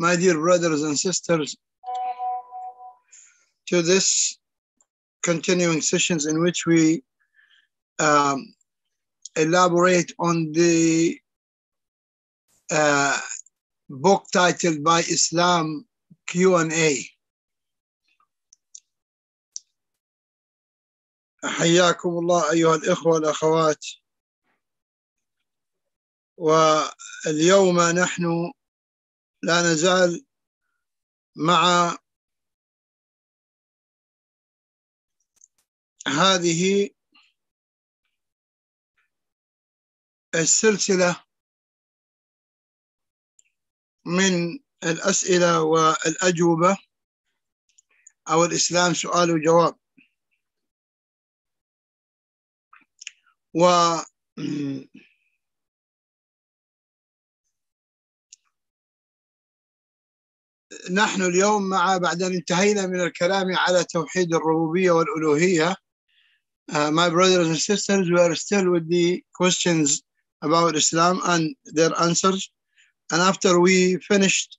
my dear brothers and sisters, to this continuing sessions in which we um, elaborate on the uh, book titled by Islam Q&A. حياكم الله أيها الإخوة والأخوات واليوم نحن لا نزال مع هذه السلسلة من الأسئلة والأجوبة أو الإسلام سؤال وجواب. و نحن اليوم مع بعد أن انتهينا من الكلام على توحيد الربوبية والألوهية uh, my brothers and sisters we are still with the questions about Islam and their answers and after we finished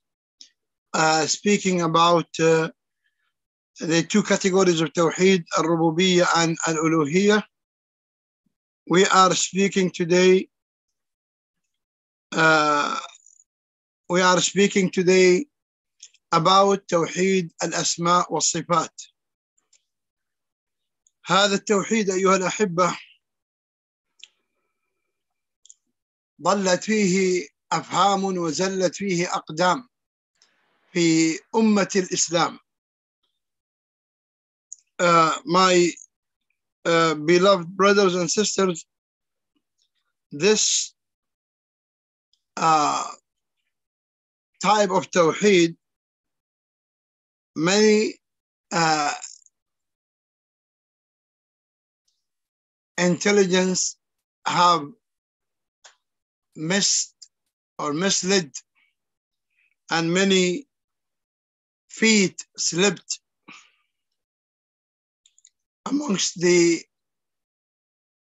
uh, speaking about uh, the two categories of Tawheed al-Rububiyyah and al-Uluhiyyah we are speaking today uh, we are speaking today about توحيد الأسماء والصفات. هذا التوحيد أيها الأحبة ضلت فيه أفهام وزلت فيه أقدام في أمة الإسلام. Uh, my uh, beloved brothers and sisters this uh, type of tawheed many uh, intelligence have missed or misled and many feet slipped amongst the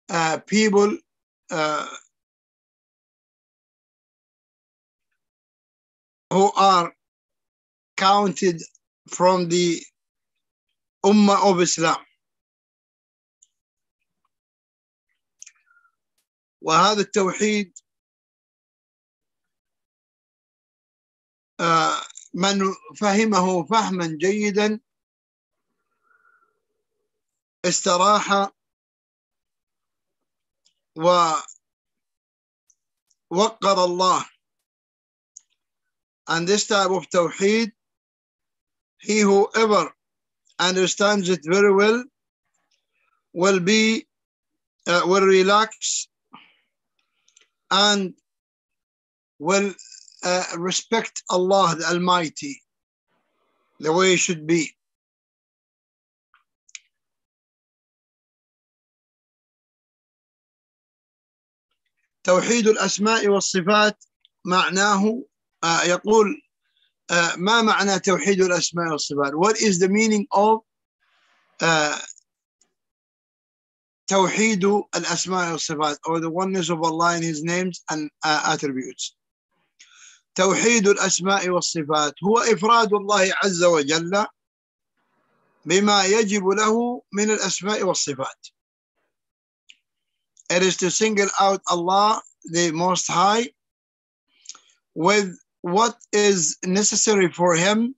uh, people uh, who are counted from the Ummah of Islam. وهذا التوحيد من فهمه فهما جيدا استراح ووقر الله and this type of tawheed he who ever understands it very well will be uh, will relax and will uh, respect Allah the Almighty the way it should be. توحيد الأسماء والصفات معناه uh, يقول uh, ما معنى توحيد الأسماء والصفات؟ What is the meaning of uh, توحيد الأسماء والصفات or the oneness of Allah in His names and uh, attributes? توحيد الأسماء والصفات هو إفراد الله عز وجل بما يجب له من الأسماء والصفات. It is to single out Allah the Most High with what is necessary for him,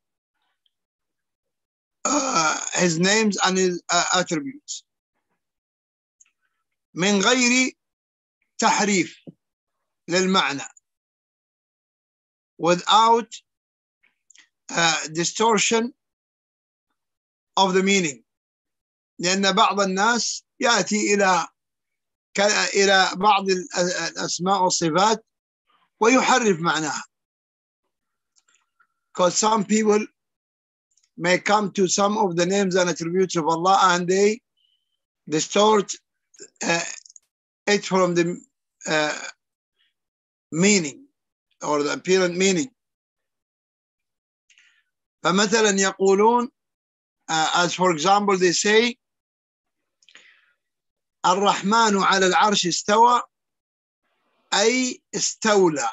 uh, his names and his uh, attributes. من غير تحريف للمعنى without uh, distortion of the meaning لأن بعض الناس يأتي إلى إلى بعض الأسماء والصفات ويحرف معناها because some people may come to some of the names and attributes of Allah and they distort uh, it from the uh, meaning or the apparent meaning فمثلا يقولون uh, as for example they say الرحمن على العرش استوى أي استولى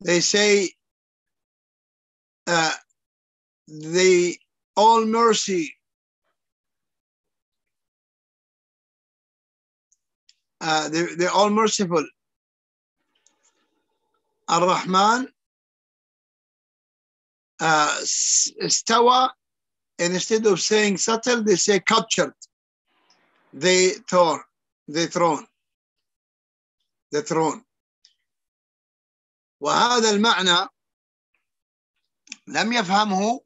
they say uh, the all mercy uh, the, the all merciful. Ar-Rahman uh, stawa and instead of saying settled they say captured. They tore the throne. The throne. وهذا المعنى لم يفهمه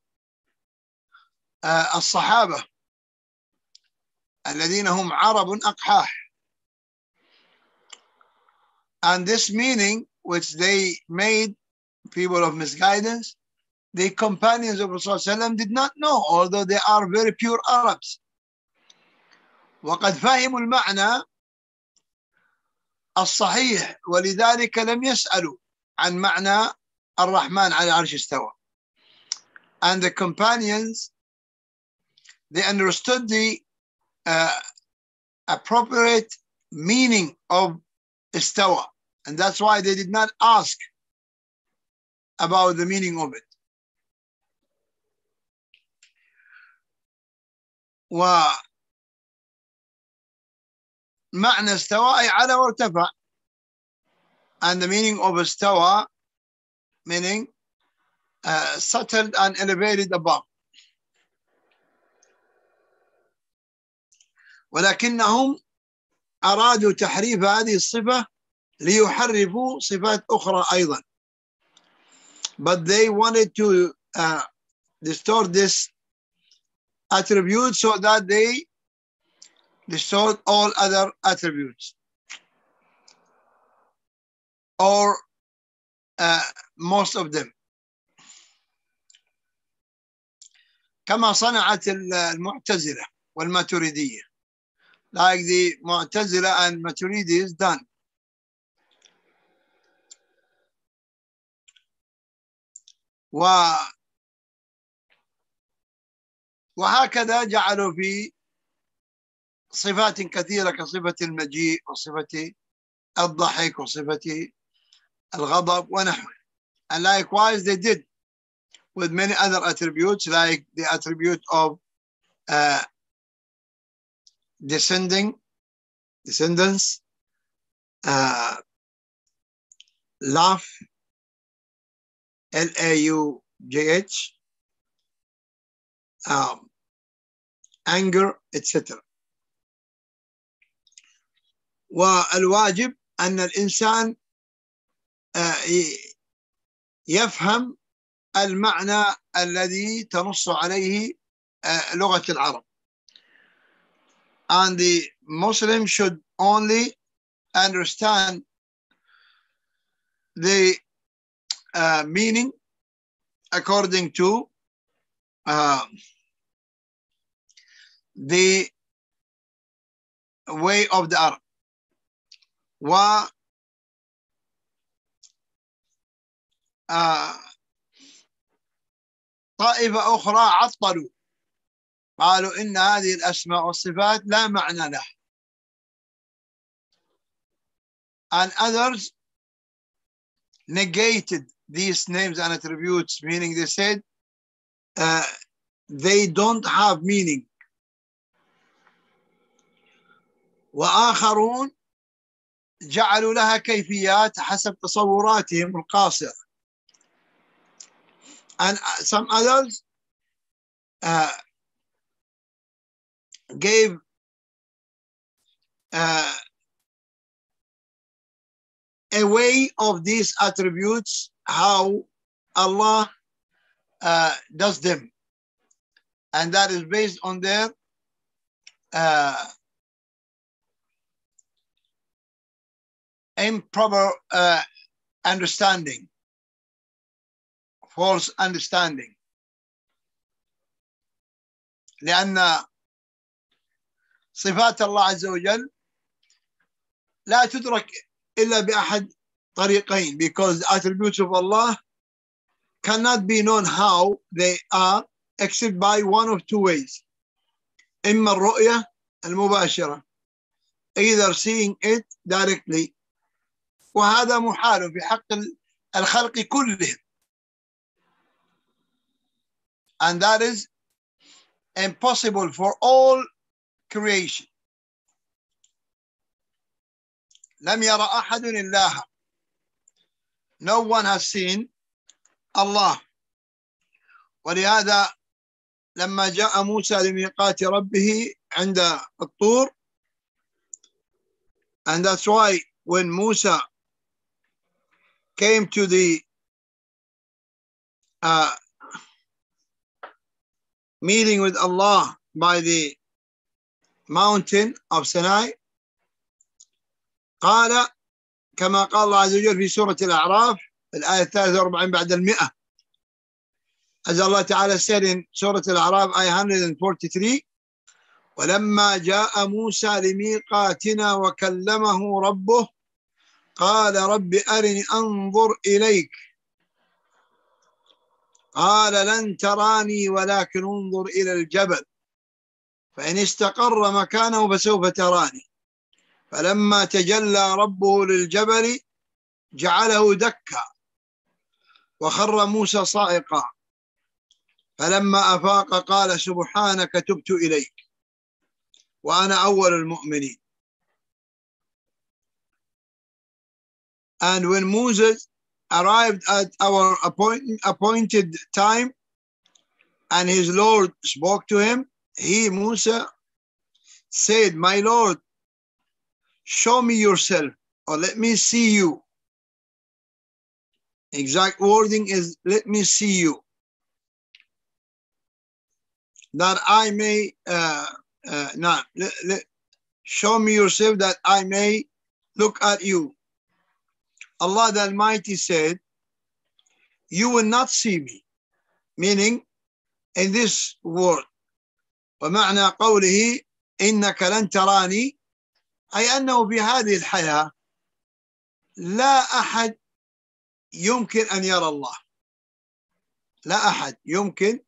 الصحابة الذين هم عرب أقحاح and this meaning which they made people of misguidance the companions of Rasulullah did not know although they are very pure Arabs وقد فهموا المعنى الصحيح ولذلك لم يسألوا عن معنى الرحمن على عرش استوى and the companions they understood the uh, appropriate meaning of istawa and that's why they did not ask about the meaning of it ومعنى استوى أي على وارتفع and the meaning of استوى meaning uh, settled and elevated above ولكنهم أرادوا تحريف هذه الصفة ليحرفوا صفات أخرى أيضا but they wanted to uh, distort this attribute so that they distort all other attributes Or uh, most of them كما صنعت المعتزلة والماتريدية like the Mu'tazila and Maturidi is done. و وهكذا جعلوا في صفات كثيرة كصفة المجيء وصفة الضحك وصفة الغضب ونحوه. And likewise they did with many other attributes like the attribute of uh, descending, descendants, uh, laugh, L-A-U-G-H, um, anger, etc. والواجب أن الإنسان يفهم المعنى الذي تنص عليه لغة العرب and the Muslim should only understand the uh, meaning according to uh, the way of the Arab. و uh, طائفة أخرى عطلوا. قالوا إن هذه الأسماء والصفات لا معنى لها. And others negated these names and attributes meaning they said uh, they don't have meaning. وآخرون جعلوا لها كيفيات حسب تصوراتهم القاصرة. And some others uh, gave uh, a way of these attributes, how Allah uh, does them. And that is based on their uh, improper uh, understanding, false understanding. لأن صفات الله عز وجل لا تدرك إلا بأحد طريقين because the attributes of Allah cannot be known how they are except by one of two ways إما الرؤية المباشرة either seeing it directly وهذا محال في حق الخلق كلهم and that is impossible for all creation لم يرى أحد الله no one has seen Allah ولهذا لما جاء موسى لميقات ربه عند الطور and that's why when Musa came to the uh, meeting with Allah by the mountain of Sinai. قال كما قال الله عز وجل في سورة الأعراف الآية الثالثة والأربعين بعد المئة. As Allah Ta'ala said in Surah Al-A'raf, ayah 143, ولما جاء موسى لميقاتنا وكلمه ربه قال رب أرني أنظر إليك قال لن تراني ولكن انظر إلى الجبل. فإن استقر مكانه فسوف تراني. فلما تجلى ربه للجبل جعله دكا وخر موسى صائقا. فلما أفاق قال سبحانك تبت إليك وأنا أول المؤمنين. And when Moses arrived at our appoint, appointed time and his Lord spoke to him, he, Musa, said, My Lord, show me yourself or let me see you. Exact wording is, let me see you. That I may, uh, uh, not, let, let, show me yourself that I may look at you. Allah the Almighty said, You will not see me, meaning in this world. ومعنى قوله إنك لن تراني. أي أنه في هذه الحياة لا أحد يمكن أن يرى الله. لا أحد يمكن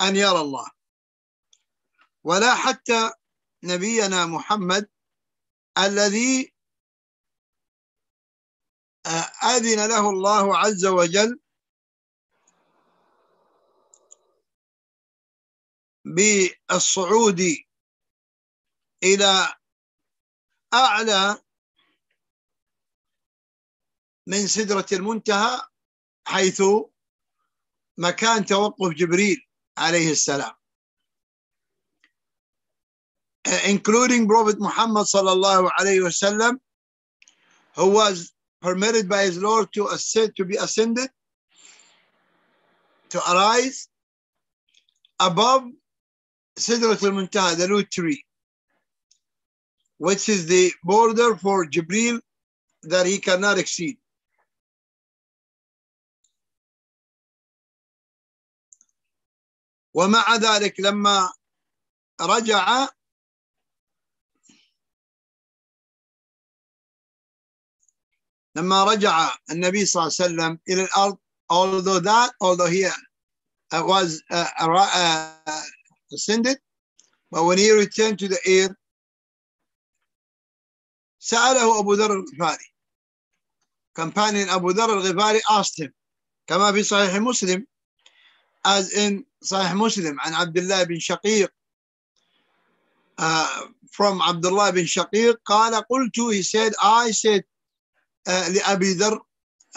أن يرى الله. ولا حتى نبينا محمد الذي أذن له الله عز وجل بالصعود إلى أعلى من سدرة المنتهى حيث مكان توقف جبريل عليه السلام. Including Prophet Muhammad sallallahu alayhi wasallam who was permitted by his Lord to ascend, to be ascended, to arise above Sidrat al-Muntaha, the lote tree, which is the border for Jibril that he cannot exceed. ومع ذلك لما رجع لما رجع النبي صلى الله عليه وسلم إلى الأرض although that although he was uh, uh, ascended but when he returned to the air سأله أبو ذر الغفاري. Companion أبو ذر الغفاري asked him كما في صحيح مسلم as in صحيح مسلم عن عبد الله بن شقيق uh, from عبد الله بن شقيق قال قلت he said I said آه، لأبي ذر.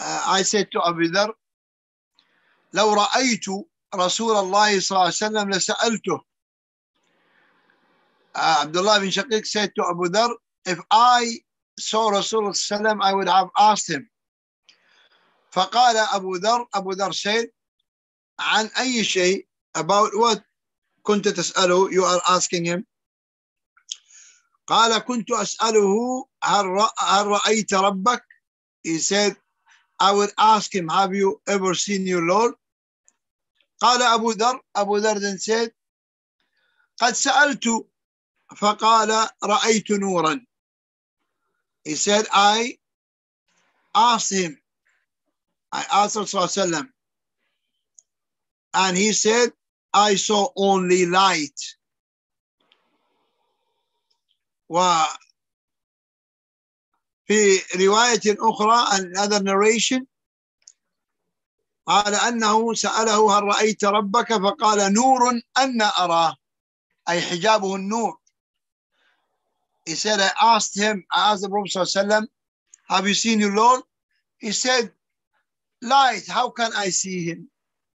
آه، I said to أبي ذر لو رأيت رسول الله صلى الله عليه وسلم لسألته آه، عبد الله بن شقيق said to أبو ذر if I saw رسول الله صلى الله عليه وسلم I would have asked him. فقال أبو ذر أبو ذر said عن أي شيء about what كنت تسأله you are asking him. قال كنت أسأله هل رأيت ربك؟ he said I would ask him have you ever seen your Lord قال أبو ذر أبو ذر then said قد سألت فقال رأيت نورا he said I asked him I asked Rasulullah and he said I saw only light وفي رواية أخرى another narration قال أنه سأله هل رأيت ربك فقال نور أن أراه أي حجابه النور He said, I asked him, I asked the Prophet ﷺ, have you seen your Lord? He said, light, how can I see him?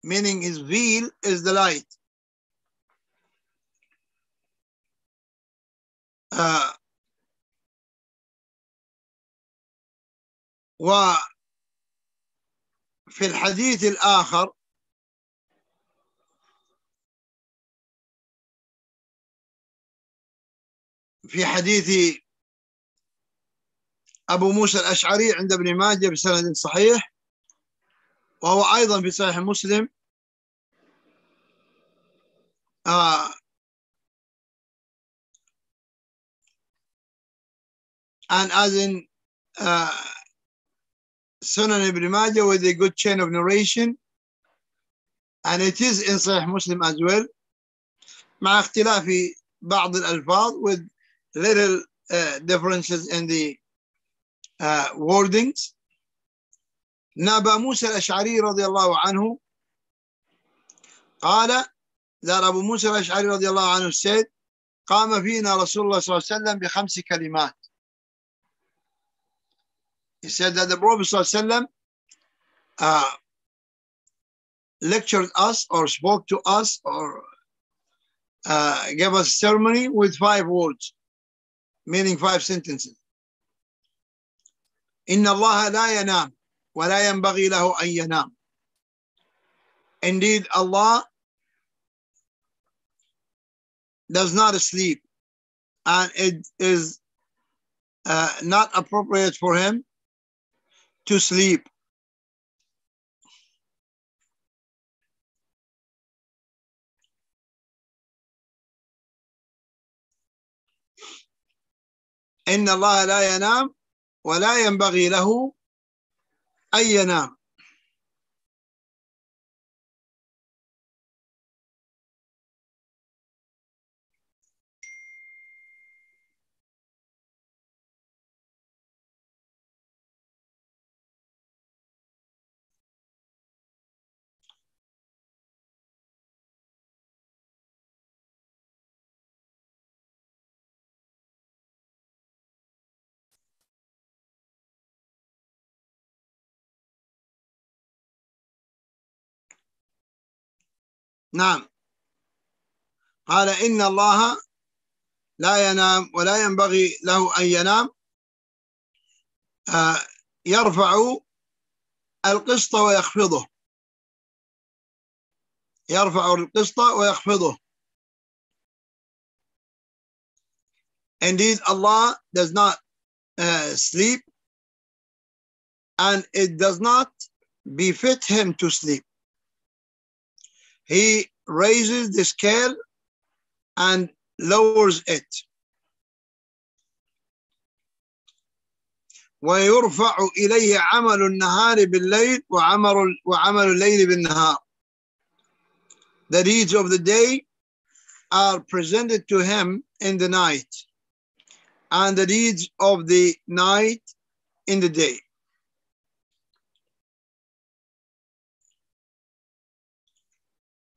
Meaning his veil is the light. Uh, وفي الحديث الآخر في حديث أبو موسى الأشعري عند ابن ماجه بسند صحيح وهو أيضا في صحيح مسلم. آه as in uh, Sunan ibn Majah with a good chain of narration and it is in Sahih Muslim as well مع اختلاف بعض الألفاظ with little uh, differences in the uh, wordings نبى موسى الأشعري رضي الله عنه قال that Abu Musa al-Ash'ari رضي الله عنه said قام فينا رسول الله صلى الله عليه وسلم بخمس كلمات He said that the Prophet صلى الله عليه وسلم uh, lectured us or spoke to us or uh, gave us ceremony with five words meaning five sentences إن الله لا ينام ولا ينبغي له أن ينام Indeed, Allah does not sleep and it is uh, not appropriate for him to sleep. إن الله لا ينام ولا ينبغي له أن ينام نعم. قال إن الله لا ينام ولا ينبغي له أن ينام. آه يرفع القسط ويخفضه. يرفع القسط ويخفضه. Indeed, Allah does not uh, sleep and it does not befit him to sleep. He raises the scale and lowers it. ويرفع إليه عمل النهار بالليل وعمل وعمل الليل بالنهار. The deeds of the day are presented to him in the night, and the deeds of the night in the day.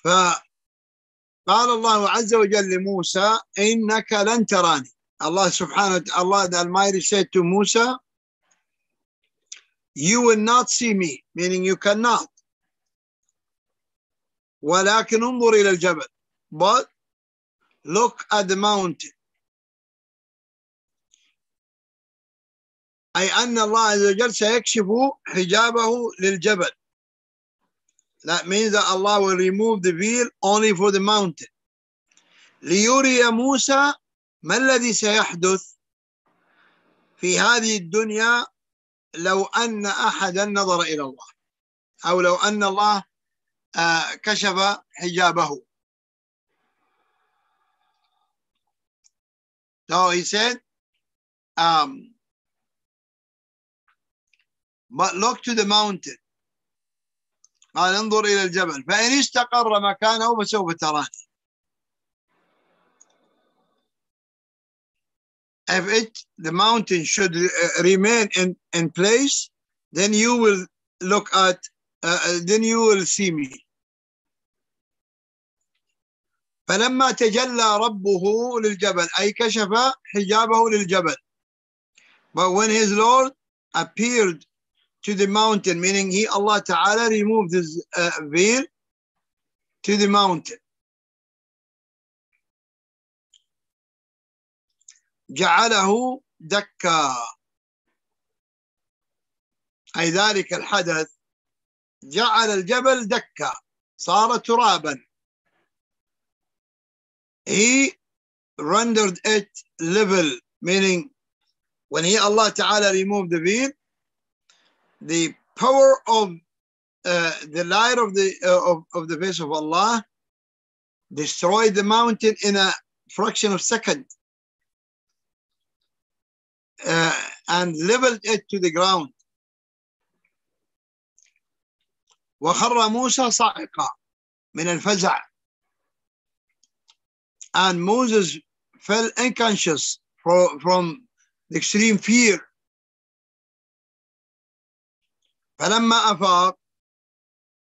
فقال الله عز وجل لموسى إنك لن تراني. الله سبحانه الله قال مايري سيد تو موسى you will not see me meaning you cannot. ولكن انظر إلى الجبل. But look at the mountain. أي أن الله عز وجل سيكشف حجابه للجبل. That means that Allah will remove the veil only for the mountain. ليري موسى ما الذي سيحدث في هذه الدنيا لو أن أحدا نظر إلى الله أو لو أن الله كشف حجابه. So he said, um, but look to the mountain. قال انظر إلى الجبل فإن استقر مكانه فسوف تراني If it, the mountain should remain in, in place, then you will look at uh, then you will see me فلما تجلى ربه للجبل أي كشف حجابه للجبل but when his Lord appeared to the mountain meaning he Allah Ta'ala removed his uh, veil to the mountain جعله دكا أي ذلك الحدث جعل الجبل دكا صار ترابا he rendered it level meaning when he Allah Ta'ala removed the veil the power of uh, the light of the uh, of, of the face of Allah destroyed the mountain in a fraction of second uh, and leveled it to the ground وخر موسى صاعقا من الفزع and Moses fell unconscious from, from the extreme fear فلما أفاق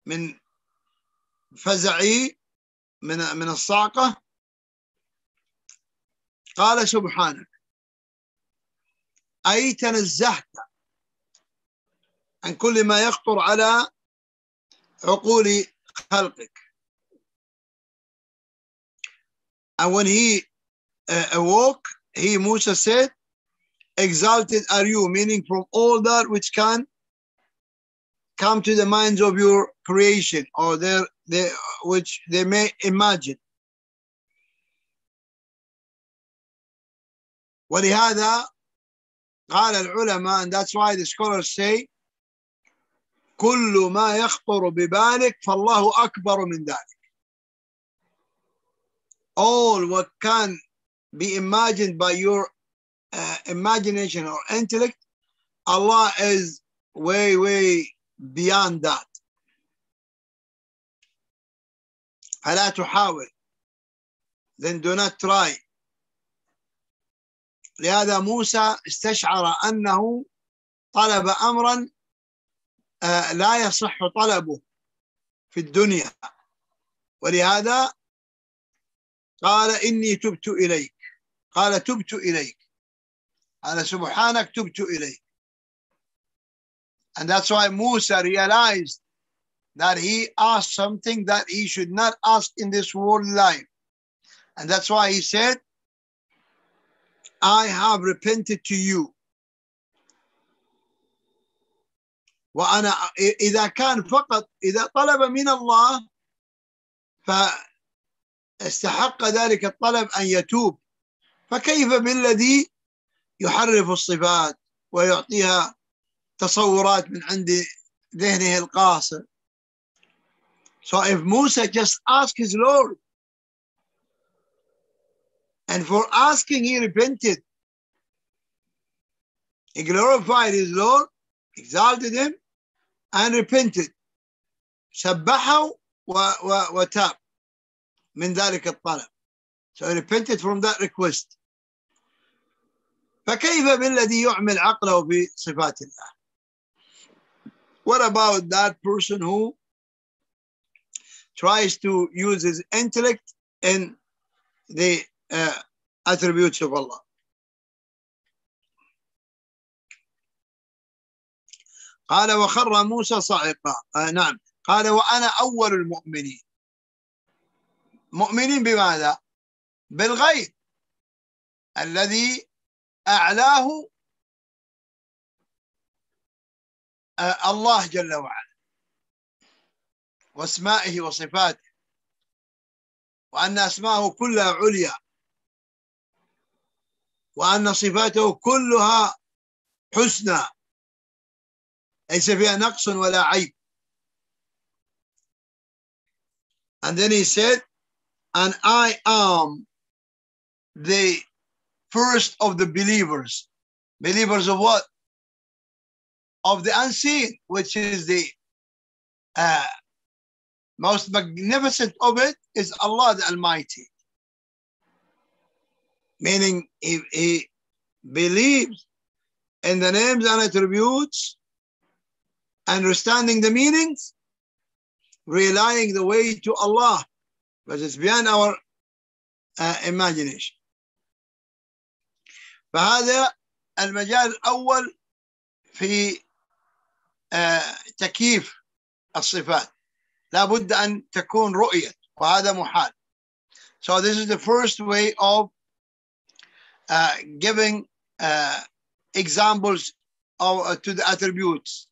من فزعي من من الصاعقة قال سبحانك أي تنزهت عن كل ما يخطر على عقول خلقك and when he uh, awoke he Musa said exalted are you meaning from all that which can come to the minds of your creation or their, their which they may imagine ولهذا قال العلماء and that's why the scholars say كل ما يخطر ببالك فالله أكبر من ذلك all what can be imagined by your uh, imagination or intellect Allah is way way beyond that. فلا تحاول. Then do not try. لهذا موسى استشعر أنه طلب أمرا لا يصح طلبه في الدنيا. ولهذا قال إني تبت إليك. قال تبت إليك. قال سبحانك تبت إليك. and that's why Musa realized that he asked something that he should not ask in this world life and that's why he said I have repented to you وأنا إذا كان فقط إذا طلب من الله فاستحق ذلك الطلب أن يتوب فكيف بالذي يحرف الصفات ويعطيها تصورات من عند ذهنه القاصر So if Musa just asked his Lord and for asking he repented he glorified his Lord exalted him and repented سبحه وتاب من ذلك الطلب so he repented from that request فكيف بالذي يعمل عقله في صفات الله what about that person who tries to use his intellect in the uh, attributes of Allah قال وخر موسى صعقا آه نعم قال وأنا أول المؤمنين مؤمنين بماذا بالغيب الذي أعلاه الله جل وعلا وأسمائه وصفاته وأن أسماءه كلها عليا وأن صفاته كلها حسنى. ليس فيها نقص ولا عيب. And then he said and I am the first of the believers. Believers of what? of the unseen which is the uh, most magnificent of it is Allah the Almighty meaning he, he believes in the names and attributes understanding the meanings relying the way to Allah, but it's beyond our uh, imagination. فهذا المجال الأول في uh, تكييف الصفات لابد أن تكون رؤية وهذا محال. So this is the first way of uh, giving uh, examples of, uh, to the attributes,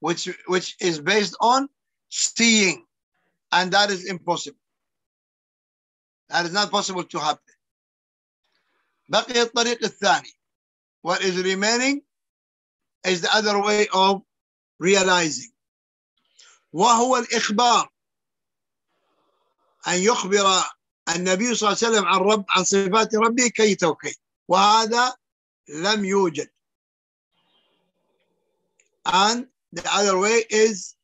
which which is based on seeing, and that is impossible. That is not possible to happen. بقي الطريق الثاني. What is remaining is the other way of realizing. وهو الإخبار أن يخبر النبي صلى الله عليه وسلم عن رب عن صفات ربه كيت وكيت وهذا لم يوجد and the other way is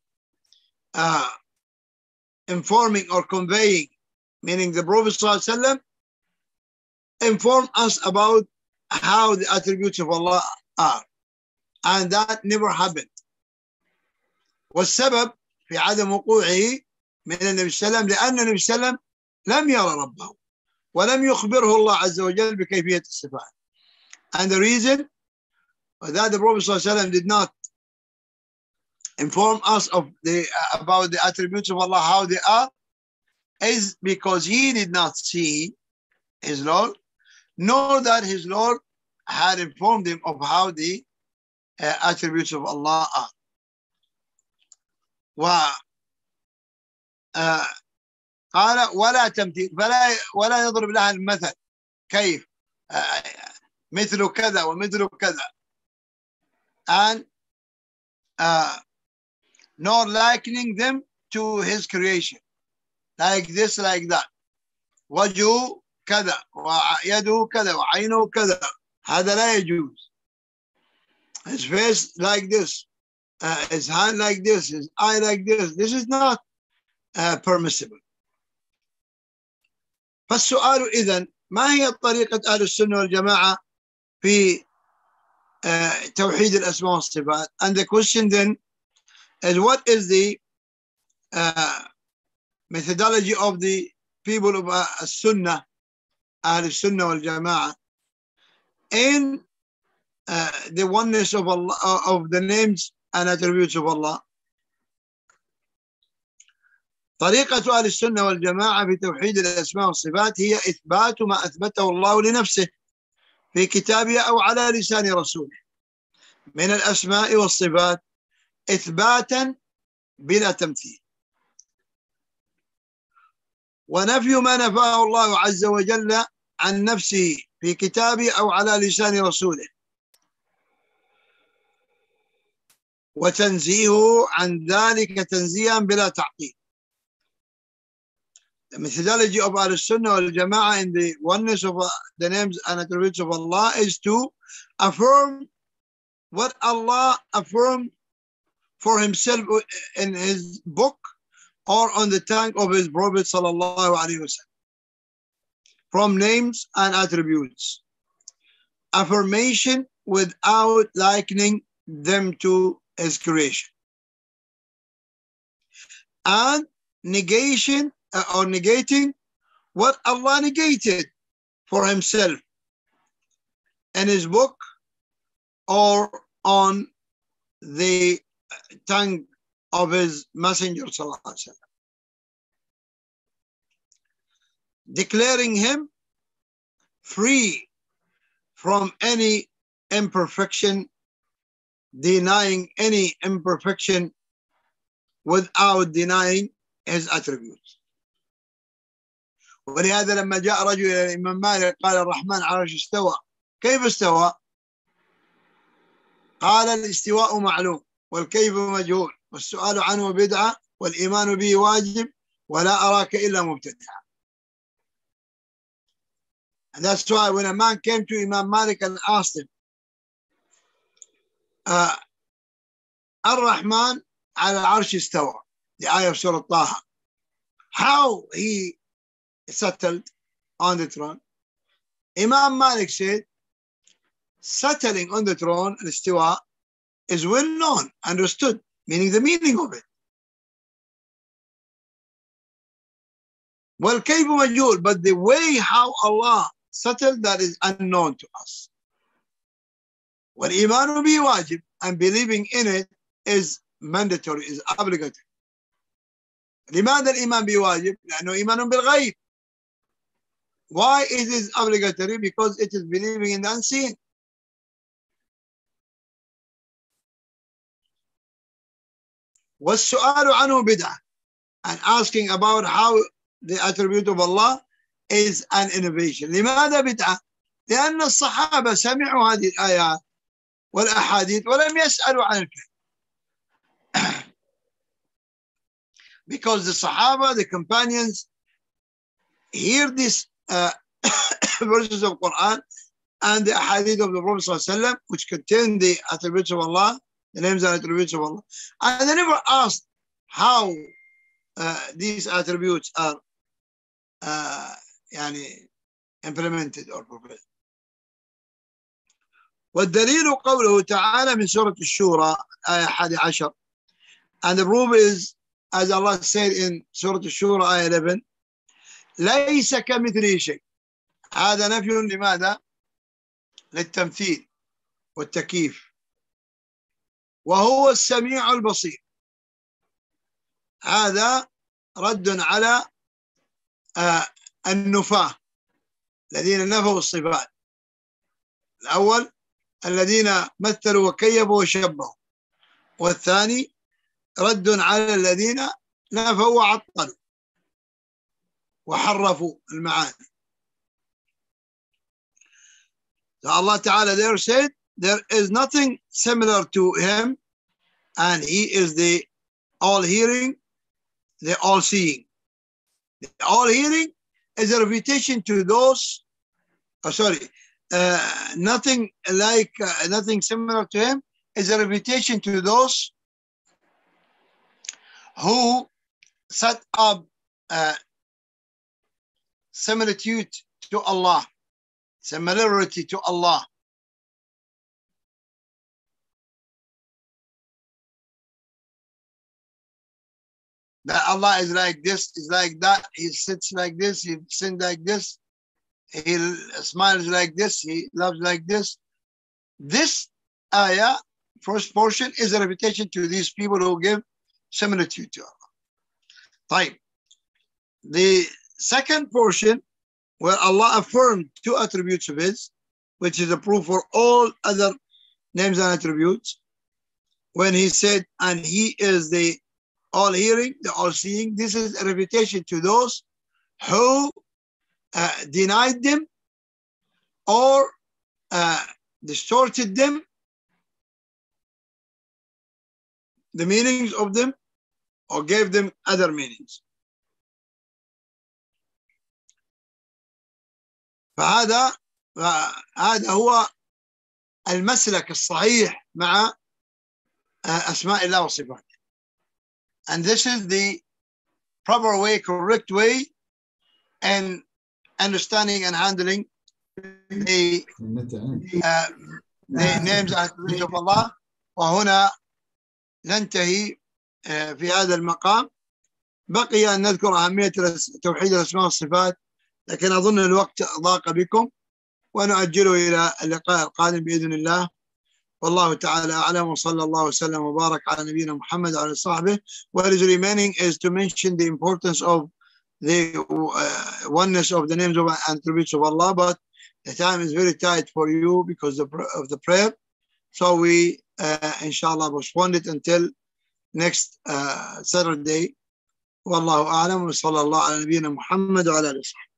uh, informing or conveying meaning the Prophet صلى الله عليه وسلم inform us about how the attributes of Allah are and that never happened والسبب في عدم وقوعه من النبي صلى الله عليه وسلم لأن النبي صلى الله عليه وسلم لم يرى ربه ولم يخبره الله عز وجل بكيفية الصفات and the reason that the Prophet صلى الله عليه وسلم did not inform us of the about the attributes of Allah how they are is because he did not see his Lord nor that his Lord had informed him of how the uh, attributes of Allah are و uh, قال ولا تمثيل فلا ولا يضرب لها المثل. كيف؟ uh, مثل كذا ومثل كذا. And uh, nor likening them to his creation. Like this like that. وجهه كذا ويده كذا وعينه كذا. هذا لا يجوز. His face like this. uh, his hand like this his eye like this this is not uh, permissible فالسؤال إذا ما هي طريقة أهل السنة والجماعة في uh, توحيد الأسماء والصفات and the question then is what is the uh, methodology of the people of uh, السنة أهل السنة والجماعة in uh, the oneness of Allah of the names and attributes of Allah طريقة أهل السنة والجماعة في توحيد الأسماء والصفات هي إثبات ما أثبته الله لنفسه في كتابه أو على لسان رسوله. من الأسماء والصفات إثباتا بلا تمثيل. ونفي ما نفاه الله عز وجل عن نفسه في كتابه أو على لسان رسوله. وتنزيهه عن ذلك تنزيها بلا تعقيد the methodology of our Sunnah wal Jama'ah in the oneness of uh, the names and attributes of Allah is to affirm what Allah affirmed for himself in his book or on the tongue of his Prophet sallallahu alaihi wasallam from names and attributes. Affirmation without likening them to his creation. And negation uh, or negating what Allah negated for himself in his book or on the tongue of his messenger declaring him free from any imperfection denying any imperfection without denying his attributes ولهذا لما جاء رجل إلى الإمام مالك قال الرحمن العرش استوى كيف استوى؟ قال الاستواء معلوم والكيف مجهول والسؤال عنه بدعة والإيمان به واجب ولا أراك إلا مبتدعا. And that's why when a man came to Imam Malik and asked him, uh, الرحمن على العرش استوى the ayah of Surah Taha how he settled on the throne. Imam Malik said, settling on the throne, al-istiwa, is well known, understood, meaning the meaning of it. والكيف مجهول but the way how Allah settled that is unknown to us والإيمان به واجب and believing in it is mandatory is obligatory لماذا الإيمان به واجب؟ لأنه إيمان بالغيب why it is obligatory? Because it is believing in the unseen. والسؤال عنه بدعة and asking about how the attribute of Allah is an innovation. لماذا بدعة؟ لأن الصحابة سمعوا هذه الآيات والأحاديث ولم يسألوا عن الكيف because the Sahaba, the companions, hear these uh, verses of Quran and the hadith of the Prophet ﷺ, which contain the attributes of Allah, the names and attributes of Allah. And they never asked how uh, these attributes are uh, yani implemented or prepared. والدليل قوله تعالى من سورة الشورى آية 11 and the proof is as Allah said in سورة الشورى آية 11 ليس كمثله شيء. هذا نفي لماذا؟ للتمثيل والتكييف. وهو السميع البصير. هذا رد على آه النفاة الذين نفوا الصفات. الأول الذين مثلوا وكيفوا وشبهوا والثاني رد على الذين نفوا وعطلوا وحرفوا المعاني So Allah Ta'ala there said there is nothing similar to him and he is the all hearing the all seeing the all hearing is a reputation to those oh, sorry uh, nothing like uh, nothing similar to him is a reputation to those who set up uh, similitude to Allah, similarity to Allah. That Allah is like this, is like that, He sits like this, He sings like this, He smiles like this, He loves like this. This ayah, first portion, is a reputation to these people who give similitude to Allah. The second portion where Allah affirmed two attributes of His, which is a proof for all other names and attributes, when He said, and He is the all hearing, the all seeing, this is a reputation to those who uh, denied them or uh, distorted them, the meanings of them, or gave them other meanings. فهذا هذا هو المسلك الصحيح مع أسماء الله وصفاته. And this is the proper way, correct way, and understanding and handling the, uh, names and attributes of Allah. وهنا ننتهي في هذا المقام. بقي أن نذكر أهمية توحيد الأسماء والصفات لكن أظن الوقت ضاق بكم. ونؤجله إلى اللقاء القادم بإذن الله. والله تعالى أعلم وصلى الله وسلم وبارك على نبينا محمد وعلى صحبه What is remaining is to mention the importance of the uh, oneness of the names of attributes of Allah but the time is very tight for you because of the prayer so we uh, inshallah postponed it until next uh, Saturday والله أعلم وصلى الله على نبينا محمد وعلى آله وصحبه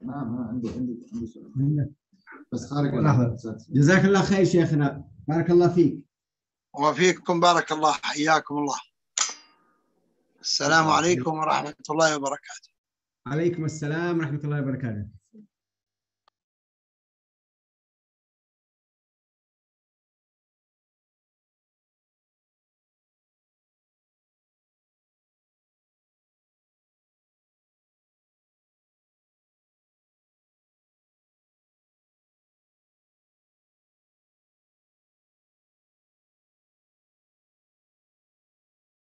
ما ما عندي عندي عندي سؤال بس خارج. جزاك الله خير شيخنا. بارك الله فيك. وفيكم بارك الله حياكم الله. السلام عليكم ورحمة الله وبركاته. عليكم السلام ورحمة الله وبركاته.